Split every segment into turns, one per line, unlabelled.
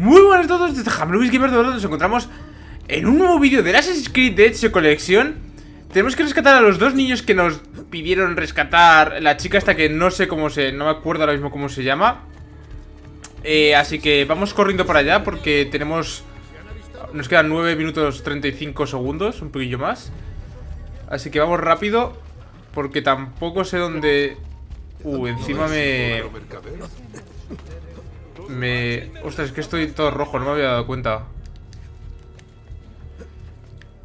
Muy buenas a todos, desde Hamluis Gamer de nos encontramos en un nuevo vídeo de Assassin's Creed Ezio Collection. Tenemos que rescatar a los dos niños que nos pidieron rescatar La chica esta que no sé cómo se... no me acuerdo ahora mismo cómo se llama. Eh, Así que vamos corriendo para allá porque tenemos... Nos quedan 9 minutos 35 segundos, un poquillo más. Así que vamos rápido Porque tampoco sé dónde... Uh, encima me... Me... Ostras, es que estoy todo rojo, no me había dado cuenta.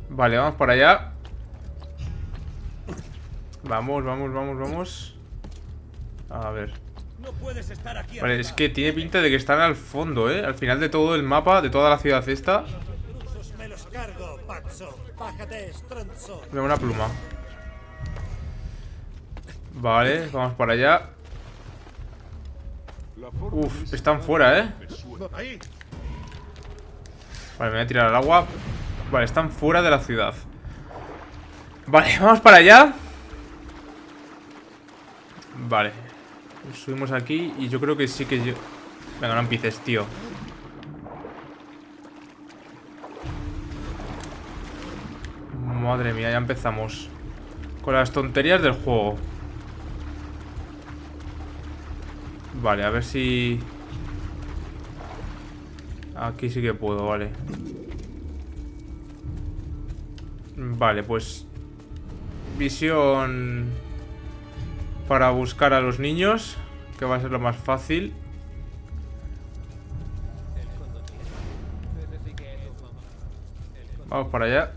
Vale, vamos para allá. Vamos, vamos, vamos, vamos. A ver. Vale, es que tiene pinta de que están al fondo, ¿eh? Al final de todo el mapa, de toda la ciudad esta. Mira, una pluma. Vale, vamos para allá Uf, están fuera, ¿eh? Vale, me voy a tirar al agua. Vale, están fuera de la ciudad. Vale, vamos para allá. Vale. Subimos aquí y yo creo que sí que yo... Venga, no empieces, tío. Madre mía, ya empezamos Con las tonterías del juego Vale, a ver si... Aquí sí que puedo, vale. Vale, pues... Visión... Para buscar a los niños Que va a ser lo más fácil. Vamos para allá.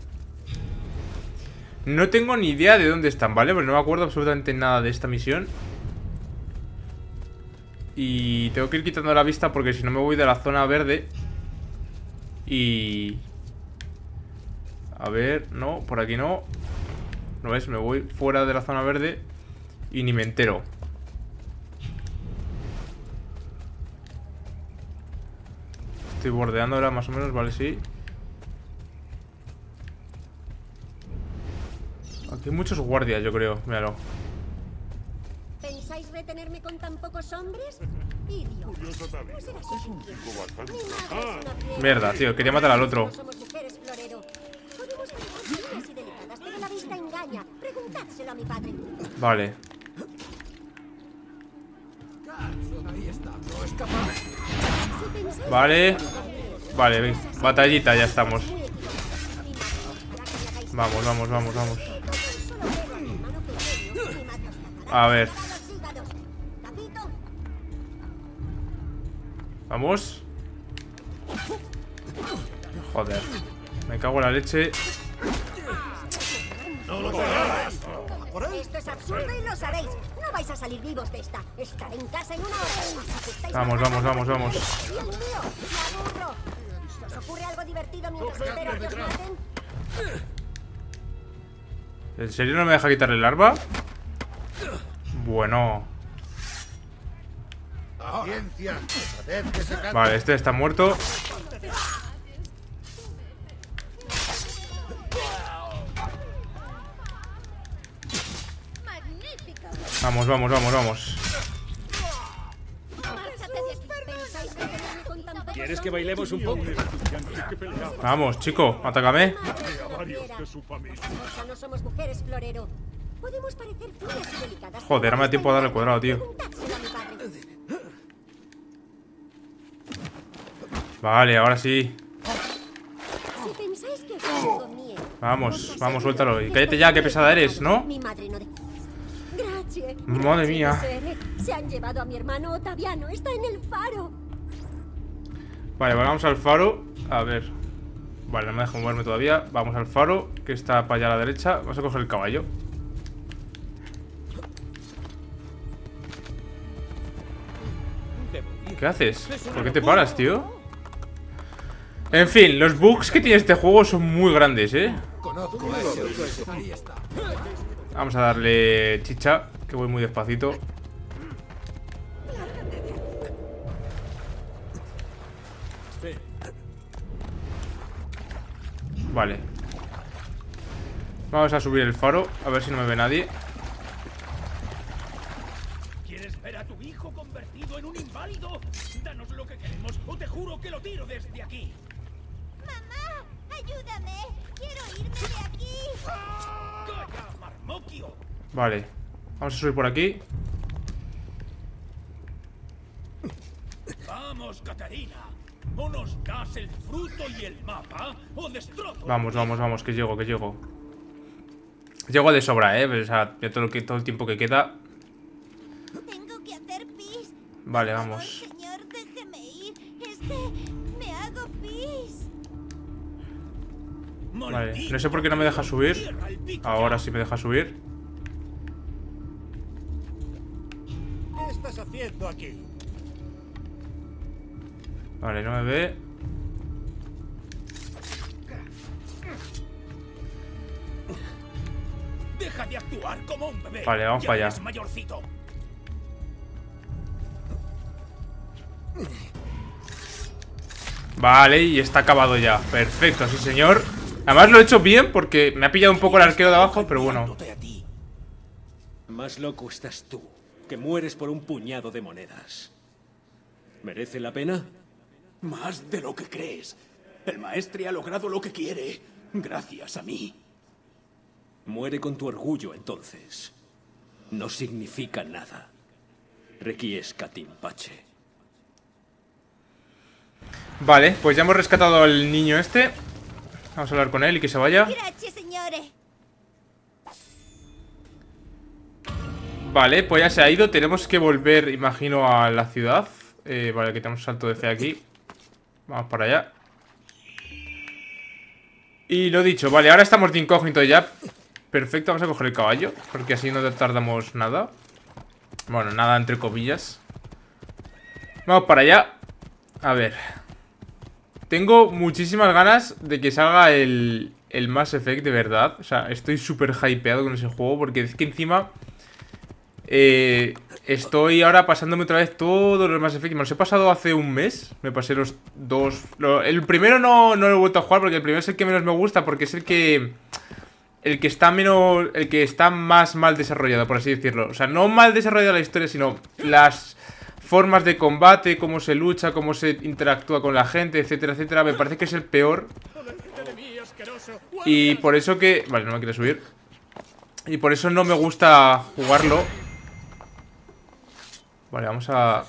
No tengo ni idea de dónde están, ¿vale? Pues no me acuerdo absolutamente nada de esta misión y tengo que ir quitando la vista porque si no me voy de la zona verde. Y... A ver, no, por aquí no. ¿No ves? Me voy fuera de la zona verde Y ni me entero. Estoy bordeando ahora más o menos, vale, sí. Aquí hay muchos guardias, yo creo, míralo
¿Pensáis retenerme con tan pocos hombres? Idiota. No. Ah.
Mierda, tío, quería matar al otro.
Somos mujeres, Florero. Podemos parecer frías y delicadas, pero la vista engaña. Preguntádselo a mi padre.
Vale. Vale. Vale, ven. Batallita, ya estamos. Vamos, vamos, vamos, vamos. A ver. Vamos. Joder. Me cago en la leche.
Esto es absurdo y lo sabéis. No vais a salir vivos de esta. Estaré en casa en una hora.
Vamos, vamos, vamos, vamos.
¿Os ocurre algo divertido mientras espero a que os maten?
¿En serio no me deja quitarle el arma? Bueno. Vale, este está muerto. Vamos, vamos, vamos, vamos.
¿Quieres que bailemos un poco?
Vamos, chico, atácame.
No.
Joder, me da tiempo a darle cuadrado, tío. Vale, ahora sí. Vamos, vamos, suéltalo. Y cállate ya, qué pesada eres, ¿no?
madre
mía.
Se han llevado a mi hermano Otaviano. Está en el faro.
Vale, vamos al faro. A ver. Vale, no me dejo moverme todavía. Vamos al faro, que está para allá a la derecha. Vamos a coger el caballo. ¿Qué haces? ¿Por qué te paras, tío? En fin, los bugs que tiene este juego son muy grandes, ¿eh? Vamos a darle chicha, que voy muy despacito. Vale. Vamos a subir el faro, a ver si no me ve nadie.
¿Quieres ver a tu hijo convertido en un inválido? Danos lo que queremos o te juro juro que lo tiro desde aquí.
¡Ayúdame! ¡Quiero irme de aquí!
¡Calla, marmokio!
Vale. Vamos a subir por aquí.
Vamos, Catarina. O nos das el fruto y el mapa, o destrozo.
Vamos, vamos, vamos, que llego, que llego. Llego de sobra, eh. O sea, ya todo, todo el tiempo que queda.
Tengo que hacer pis.
Vale,
Por favor,
vamos.
señor, déjeme ir. Es que me hago pis.
Vale, no sé por qué no me deja subir. Ahora sí me deja subir.
¿Qué estás haciendo aquí?
Vale, no me ve.
Deja de actuar como un bebé.
Vale, vamos para allá.
mayorcito.
Vale, y está acabado ya. Perfecto, sí señor. Además lo he hecho bien porque me ha pillado un poco el arquero de abajo, pero bueno.
Más loco estás tú, que mueres por un puñado de monedas. ¿Merece la pena?
Más de lo que crees. El maestre ha logrado lo que quiere. Gracias a mí.
Muere con tu orgullo entonces. No significa nada. Requiesca Timpache.
Vale, pues ya hemos rescatado al niño este. Vamos a hablar con él y que se vaya. Vale, pues ya se ha ido. Tenemos que volver, imagino, a la ciudad. Eh, vale, quitamos salto de fe aquí. Vamos para allá. Y lo dicho, vale, ahora estamos de incógnito ya. Perfecto, vamos a coger el caballo. Porque así no tardamos nada. Bueno, nada entre comillas. Vamos para allá. A ver. Tengo muchísimas ganas de que salga el, el Mass Effect de verdad. O sea, estoy súper hypeado con ese juego. Porque es que encima... Eh, estoy ahora pasándome otra vez todos los Mass Effect. Me los he pasado hace un mes. Me pasé los dos. el primero no, no lo he vuelto a jugar porque el primero es el que menos me gusta. Porque es el que. El que está menos. El que está más mal desarrollado, por así decirlo. O sea, no mal desarrollada la historia, sino las formas de combate, cómo se lucha, cómo se interactúa con la gente, etcétera, etcétera. Me parece que es el peor. Y por eso que... Vale, no me quiere subir. Y por eso no me gusta jugarlo. Vale, vamos a...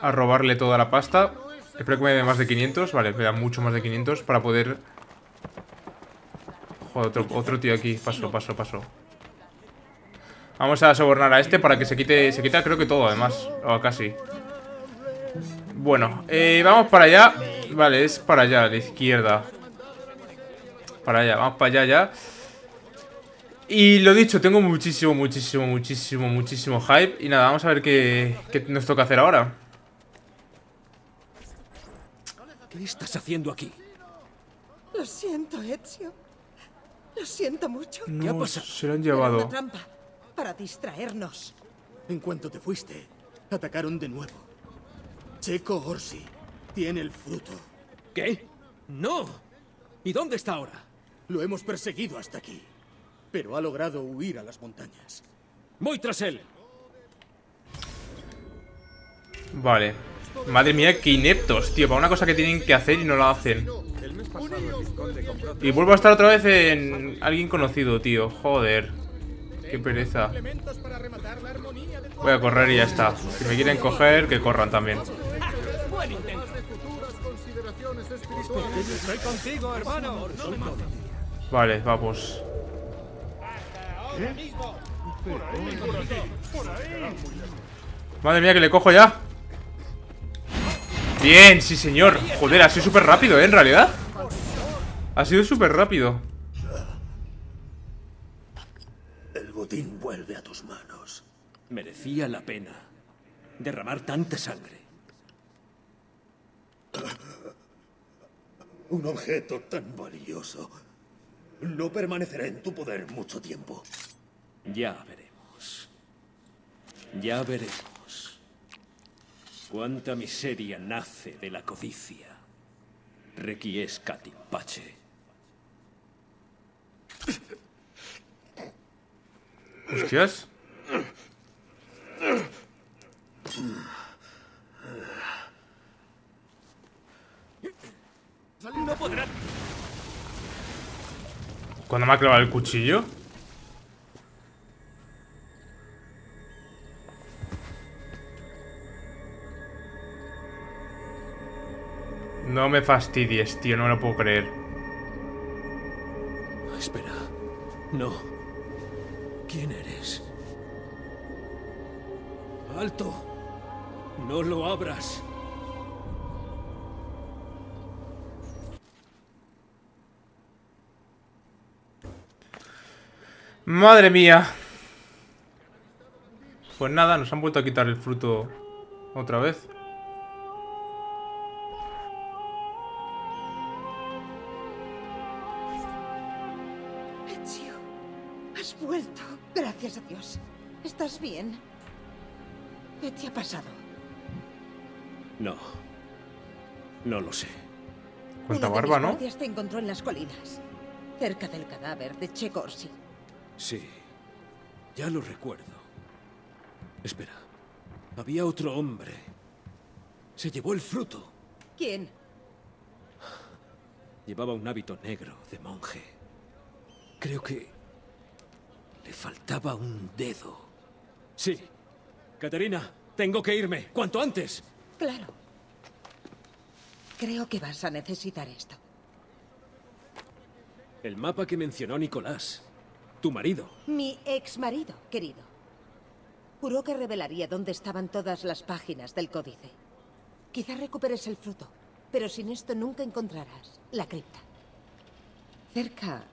A robarle toda la pasta. Espero que me dé más de 500. Vale, me da mucho más de 500 para poder... Joder, otro, otro tío aquí. Paso, paso, paso. Vamos a sobornar a este para que se quite... Se quita creo que todo, además. O casi. Bueno, eh, vamos para allá. Vale, es para allá, a la izquierda. Para allá, vamos para allá ya. Y lo dicho, tengo muchísimo, muchísimo, muchísimo, muchísimo hype. Y nada, vamos a ver qué, qué nos toca hacer ahora.
¿Qué estás haciendo aquí?
Lo siento, Ezio. Lo siento mucho.
¿Qué ha
No,
pasado?
se lo han
Era una
llevado.
trampa para distraernos.
En cuanto te fuiste, atacaron de nuevo. Checo Orsi tiene el fruto.
¿Qué? ¡No! ¿Y dónde está ahora?
Lo hemos perseguido hasta aquí, pero ha logrado huir a las montañas.
Voy tras él.
Vale. Madre mía, qué ineptos, tío. Para una cosa que tienen que hacer y no la hacen. Y vuelvo a estar otra vez en alguien conocido, tío. Joder. Qué pereza. Voy a correr y ya está. Si me quieren coger, que corran también. Vale, vamos. Madre mía, que le cojo ya. Bien, sí señor. Joder, ha sido súper rápido, ¿eh? En realidad. Ha sido súper rápido.
Vuelve a tus manos.
Merecía la pena derramar tanta sangre.
Un objeto tan valioso no permanecerá en tu poder mucho tiempo.
Ya veremos. Ya veremos. Cuánta miseria nace de la codicia. Requiesca Timpache.
Hostias.
No podrá...
¿Cuándo me ha clavado el cuchillo? No me fastidies, tío, no lo puedo creer.
Espera. No. ¿Quién eres? ¡Alto! No lo abras.
Madre mía. Pues nada, nos han vuelto a quitar el fruto otra vez.
Has vuelto. Gracias a Dios. ¿Estás bien? ¿Qué te ha pasado?
No. No lo sé.
De
barba,
mis
¿no?
te encontró en las colinas, cerca del cadáver de Che Corsi.
Sí. Ya lo recuerdo. Espera. Había otro hombre. Se llevó el fruto.
¿Quién?
Llevaba un hábito negro de monje. Creo que le faltaba un dedo. Sí. Caterina, tengo que irme. ¡Cuanto antes!
Claro. Creo que vas a necesitar esto.
El mapa que mencionó Nicolás. Tu marido.
Mi ex marido, querido. Juró que revelaría dónde estaban todas las páginas del códice. Quizá recuperes el fruto, pero sin esto nunca encontrarás la cripta. Cerca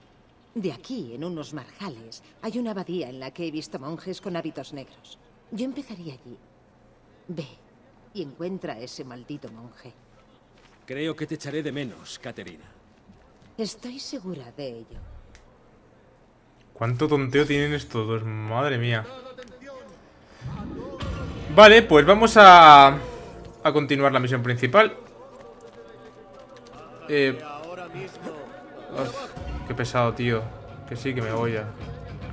de aquí, en unos marjales, hay una abadía en la que he visto monjes con hábitos negros. Yo empezaría allí. Ve y encuentra a ese maldito monje.
Creo que te echaré de menos, Caterina.
Estoy segura de ello.
¿Cuánto tonteo tienen estos dos? Madre mía. Vale, pues vamos a... A continuar la misión principal. Eh... uf, qué pesado, tío. Que sí, que me voy ya.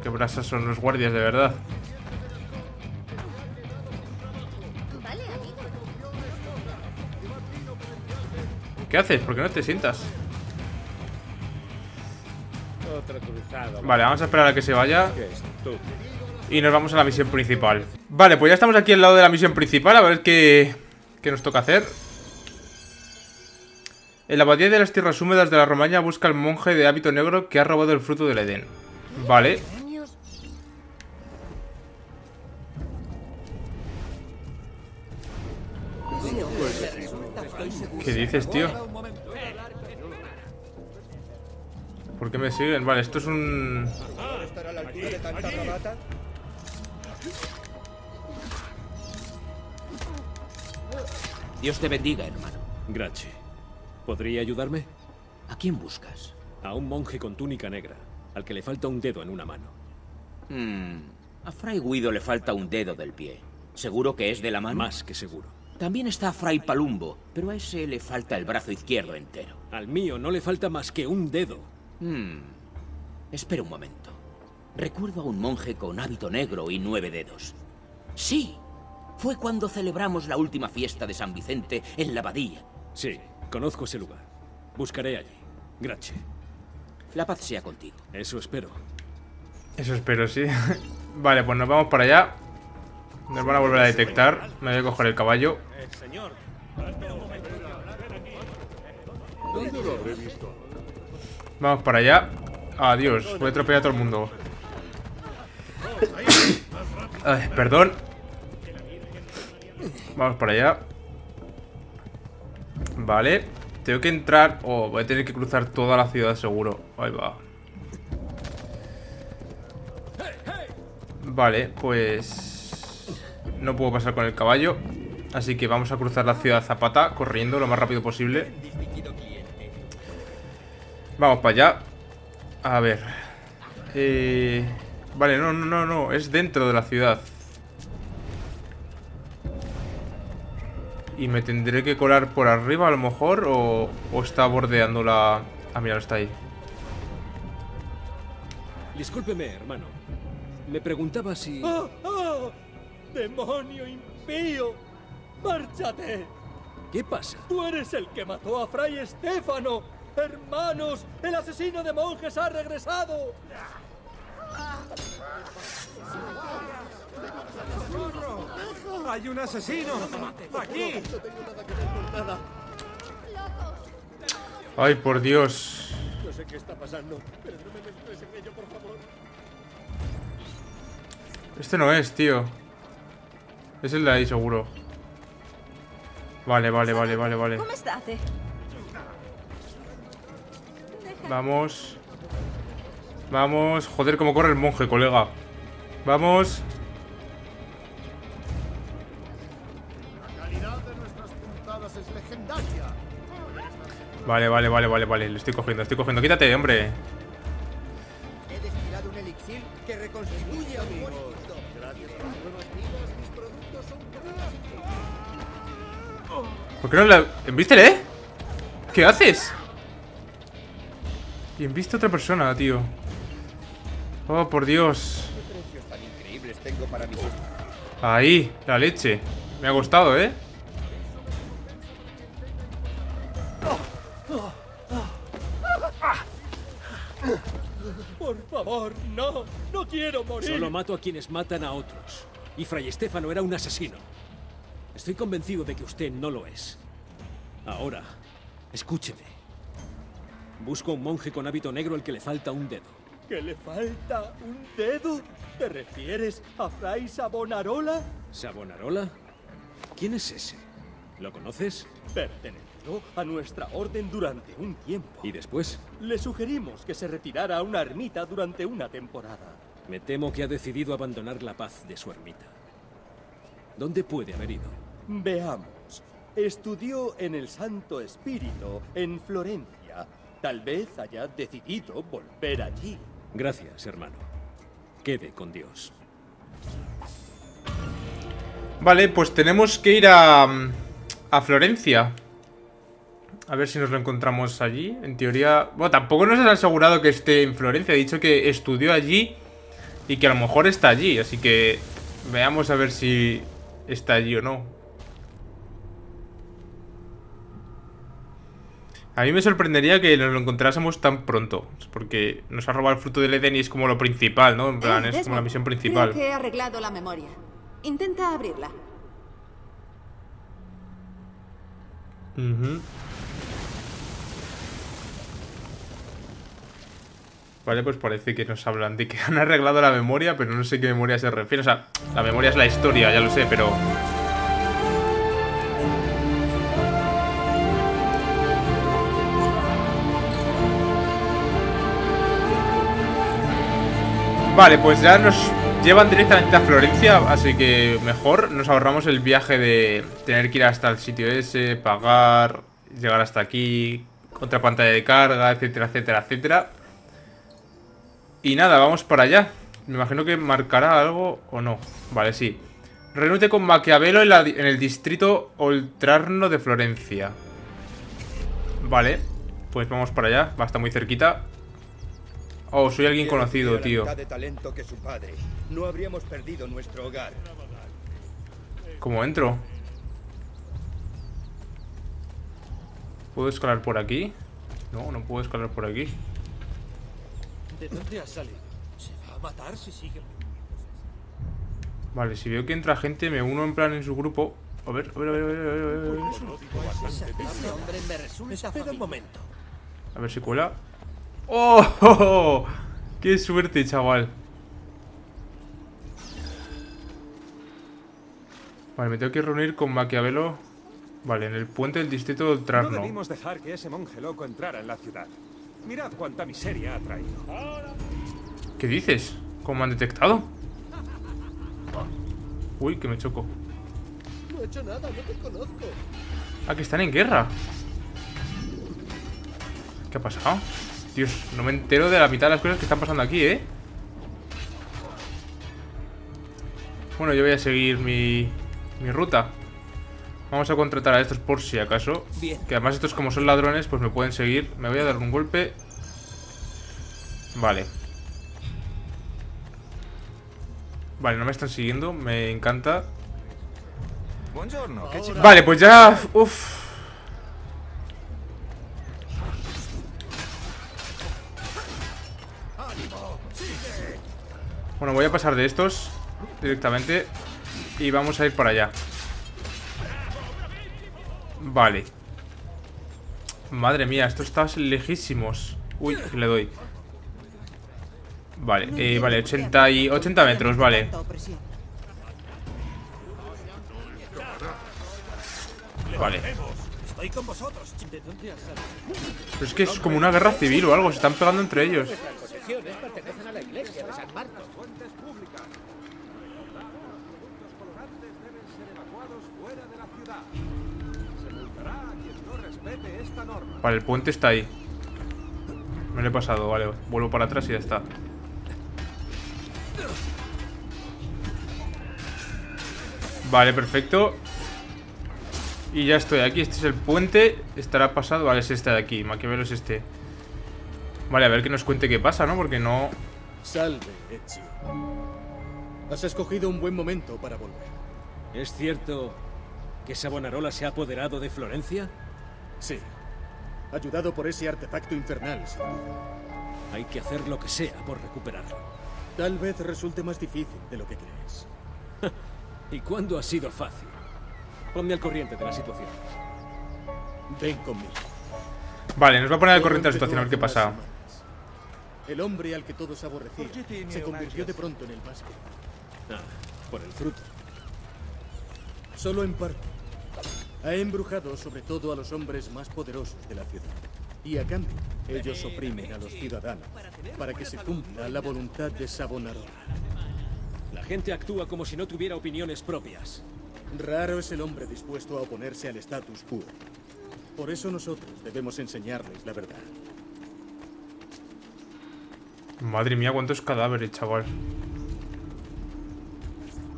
Qué brasas son los guardias, de verdad. ¿Qué haces? ¿Por qué no te sientas? Vale, vamos a esperar a que se vaya. Y nos vamos a la misión principal Vale, pues ya estamos aquí al lado de la misión principal A ver qué, qué nos toca hacer En la abadía de las tierras húmedas de la Romaña Busca al monje de hábito negro que ha robado el fruto del Edén Vale. ¿Qué dices, tío? ¿Por qué me siguen? Vale, esto es un...
Dios te bendiga, hermano.
Grache. ¿Podría ayudarme?
¿A quién buscas?
A un monje con túnica negra, al que le falta un dedo en una mano.
Hmm, A Fray Guido le falta un dedo del pie. ¿Seguro que es de la mano?
Más que seguro.
También está Fray Palumbo, pero a ese le falta el brazo izquierdo entero.
Al mío no le falta más que un dedo.
Hmm. Espera un momento. Recuerdo a un monje con hábito negro y nueve dedos. Sí, fue cuando celebramos la última fiesta de San Vicente en la abadía.
Sí, conozco ese lugar. Buscaré allí. Grache.
La paz sea contigo.
Eso espero.
Eso espero, sí. Vale, pues nos vamos para allá. Nos van a volver a detectar. Me voy a coger el caballo. Vamos para allá. Adiós, voy a atropellar a todo el mundo. Ay, perdón. Vamos para allá Vale Tengo que entrar Oh, voy a tener que cruzar toda la ciudad seguro. Ahí va. Vale, pues... No puedo pasar con el caballo. Así que vamos a cruzar la ciudad Zapata Corriendo lo más rápido posible. Vamos para allá. A ver. Eh... Vale, no, no, no, no. Es dentro de la ciudad Y me tendré que colar por arriba a lo mejor O, o está bordeando la... Ah, mira, está ahí
Discúlpeme, hermano. Me preguntaba si...
¡Oh, oh! ¡Demonio impío! ¡Márchate!
¿Qué pasa?
Tú eres el que mató a Fray Estéfano. Hermanos, el asesino de monjes ha regresado.
¡Hay un asesino! ¡Aquí!
Ay, por Dios.
No sé qué está pasando, pero no me mezcles en ello, por favor.
Este no es, tío. Es el de ahí, seguro. Vale, vale, vale, vale, vale. Vamos. Vamos. Joder, cómo corre el monje, colega. Vamos. Vale, vale, vale, vale, vale. Lo estoy cogiendo, estoy cogiendo. Quítate, hombre.
He destilado un elixir que reconstituye a son
¿Por qué no la... ¿Envístele, eh? ¿Qué haces? Y enviste a otra persona, tío. Oh, por Dios.
¿Qué precios tan increíbles tengo para mis
Ahí, la leche. Me ha gustado, ¿eh?
Favor, no. No quiero morir.
Solo mato a quienes matan a otros. Y Fray Estéfano era un asesino. Estoy convencido de que usted no lo es. Ahora, escúcheme. Busco a un monje con hábito negro al que le falta un dedo.
¿Que le falta un dedo? ¿Te refieres a Fray Savonarola?
¿Savonarola? ¿Quién es ese? ¿Lo conoces?
A nuestra orden durante un tiempo.
¿Y después?
Le sugerimos que se retirara a una ermita durante una temporada.
Me temo que ha decidido abandonar la paz de su ermita. ¿Dónde puede haber ido?
Veamos. Estudió en el Santo Espíritu en Florencia. Tal vez haya decidido volver allí.
Gracias, hermano. Quede con Dios.
Vale, pues tenemos que ir a... A Florencia. A ver si nos lo encontramos allí. En teoría... Bueno, tampoco nos ha asegurado que esté en Florencia. Ha dicho que estudió allí y que a lo mejor está allí. Así que veamos a ver si está allí o no. A mí me sorprendería que nos lo encontrásemos tan pronto. Porque nos ha robado el fruto del Eden y es como lo principal, ¿no? En plan,
Eh,
es como la misión principal.
Creo que he arreglado la memoria. Intenta abrirla.
Ujú. Vale, pues parece que nos hablan de que han arreglado la memoria, pero no sé qué memoria se refiere. O sea, la memoria es la historia, ya lo sé, pero... Vale, pues ya nos llevan directamente a Florencia, así que mejor nos ahorramos el viaje de tener que ir hasta el sitio ese, pagar, llegar hasta aquí, otra pantalla de carga, etcétera, etcétera, etcétera. Y nada, vamos para allá. Me imagino que marcará algo o no. Vale, sí. Reúnete con Maquiavelo en, la- en el distrito Oltrarno de Florencia. Vale, pues vamos para allá. Va a estar muy cerquita. Oh, soy alguien conocido, tío.
No habríamos perdido nuestro hogar.
¿Cómo entro? ¿Puedo escalar por aquí? No, no puedo escalar por aquí.
¿De dónde has salido? ¿Se va a matar si sigue?
Vale, si veo que entra gente, me uno en plan en su grupo. A ver, a ver, a ver, a ver, a ver, a ver, a ver.
Ese hombre me resulta Espera un momento.
A ver si cuela. ¡Oh! oh, oh! ¡Qué suerte, chaval! Vale, me tengo que reunir con Maquiavelo. Vale, en el puente del distrito del
No
Trasno.
debimos dejar que ese monje loco entrara en la ciudad. Mirad cuánta miseria ha traído.
¿Qué dices? ¿Cómo me han detectado? Uy, que me choco.
No he hecho nada, no te conozco.
Ah, que están en guerra. ¿Qué ha pasado? Dios, no me entero de la mitad de las cosas que están pasando aquí, ¿eh? Bueno, yo voy a seguir mi, mi ruta. Vamos a contratar a estos por si acaso.
Bien.
Que además estos como son ladrones, pues me pueden seguir. Me voy a dar un golpe. Vale. Vale, no me están siguiendo. Me encanta. Vale, pues ya... Uf. Bueno, voy a pasar de estos directamente y vamos a ir para allá. Vale. Madre mía, esto está lejísimos. Uy, le doy. Vale, eh, vale, 80 y 80 metros, vale. Vale. Pero es que es como una guerra civil o algo, se están pegando entre ellos. Vale, el puente está ahí. Me lo he pasado, vale. Vuelvo para atrás y ya está. Vale, perfecto. Y ya estoy aquí. Este es el puente. Estará pasado. Vale, es este de aquí. Maquiavelo es este. Vale, a ver que nos cuente qué pasa, ¿no? Porque no...
Salve, Ezio. Has escogido un buen momento para volver.
¿Es cierto que Savonarola se ha apoderado de Florencia?
Sí. Ayudado por ese artefacto infernal, sin duda.
Hay que hacer lo que sea por recuperarlo.
Tal vez resulte más difícil de lo que crees.
¿Y cuándo ha sido fácil? Ponme al corriente de la situación.
Ven conmigo.
Vale, nos va a poner al corriente de la situación, a ver qué pasa.
El hombre al que todos aborrecían se convirtió de pronto en el más.
Ah, por el fruto.
Solo en parte. Ha embrujado sobre todo a los hombres más poderosos de la ciudad. Y a cambio, ellos oprimen a los ciudadanos para que se cumpla la voluntad de Savonarola.
La gente actúa como si no tuviera opiniones propias.
Raro es el hombre dispuesto a oponerse al status quo. Por eso nosotros debemos enseñarles la verdad.
Madre mía, cuántos cadáveres, chaval.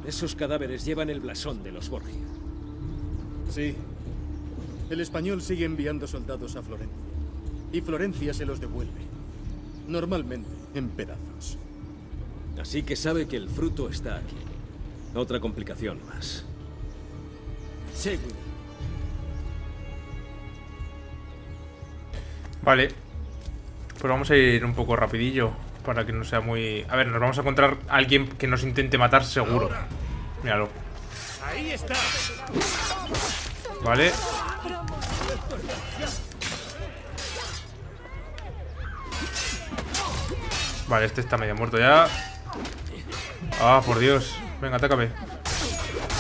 Esos cadáveres llevan el blasón de los Borgia.
Sí. El español sigue enviando soldados a Florencia. Y Florencia se los devuelve. Normalmente en pedazos.
Así que sabe que el fruto está aquí. Otra complicación más.
Seguro.
Vale. Pues vamos a ir un poco rapidillo. Para que no sea muy... A ver, nos vamos a encontrar a alguien que nos intente matar seguro. Míralo.
Ahí está.
Vale. Vale, este está medio muerto ya. Ah, por Dios. Venga, atácame.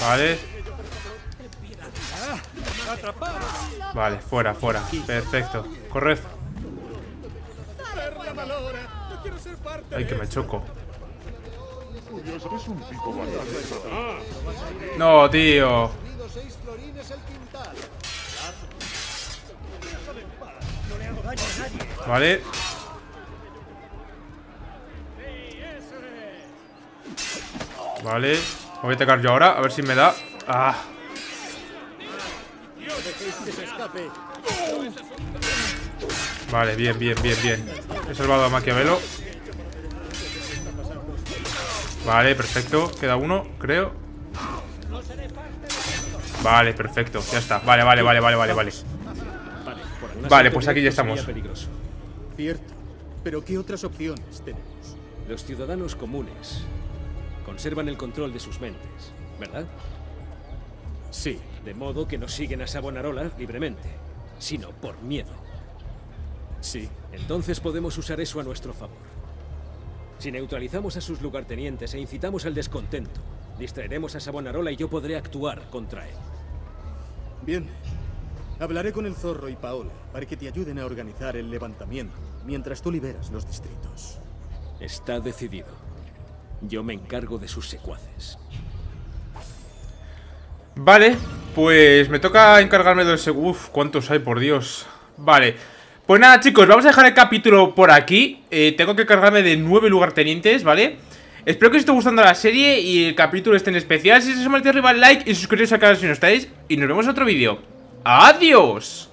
Vale. Vale, fuera, fuera. Perfecto. Corred. Ay, que me choco. No, tío. Vale. Vale. Voy a atacar yo ahora, a ver si me da. Ah. Vale, bien, bien, bien, bien. He salvado a Maquiavelo. Vale, perfecto. Queda uno, creo. Vale, perfecto. Ya está. Vale, vale, vale, vale, vale, vale. Vale, pues aquí ya estamos.
Cierto. Pero ¿qué otras opciones tenemos?
Los ciudadanos comunes conservan el control de sus mentes, ¿verdad?
Sí.
De modo que no siguen a Savonarola libremente, sino por miedo.
Sí.
Entonces podemos usar eso a nuestro favor. Si neutralizamos a sus lugartenientes e incitamos al descontento, distraeremos a Savonarola y yo podré actuar contra él.
Bien. Hablaré con el zorro y Paola para que te ayuden a organizar el levantamiento mientras tú liberas los distritos.
Está decidido. Yo me encargo de sus secuaces.
Vale, pues me toca encargarme del segundo. Uf, ¿cuántos hay, por Dios? Vale. Pues nada, chicos, vamos a dejar el capítulo por aquí. Eh, tengo que cargarme de nueve lugartenientes, ¿vale? Espero que os esté gustando la serie y el capítulo esté en especial. Si os ha arriba like y suscribiros al canal si no estáis. Y nos vemos en otro vídeo. ¡Adiós!